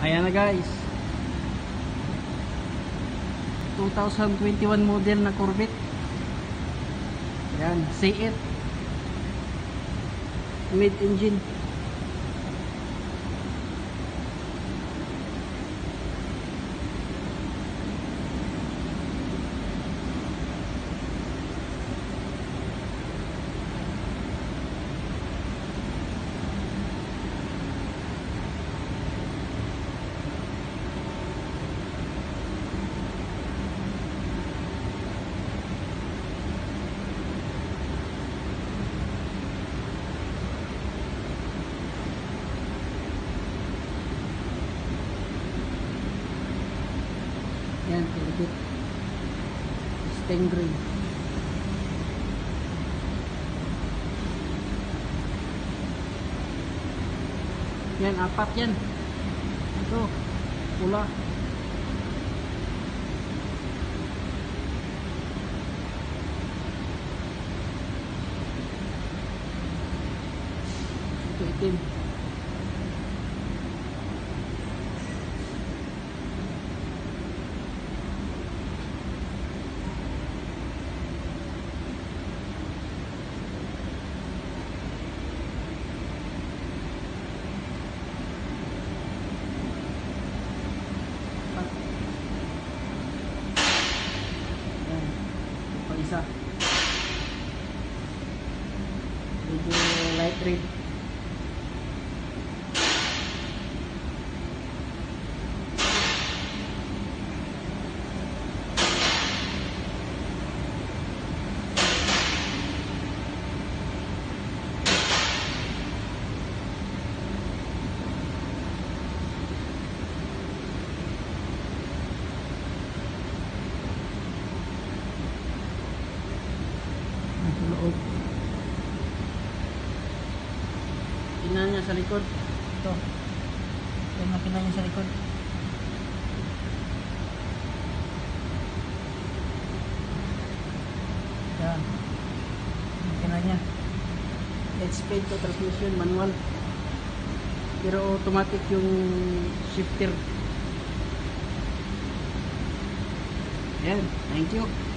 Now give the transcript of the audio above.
Ayan na guys. 2021 model na Corvette. Ayan, C8. Mid engine. Ayan, Corvette. Stingray. Yan, apat yan. Ito, pula. Ito itim. Isa. Medyo light red. Sa likod. Ito. Yung makina niya sa likod. Yan. Makina niya. 8 speed to transmission, manual. Pero automatic yung shifter. Yan. Thank you.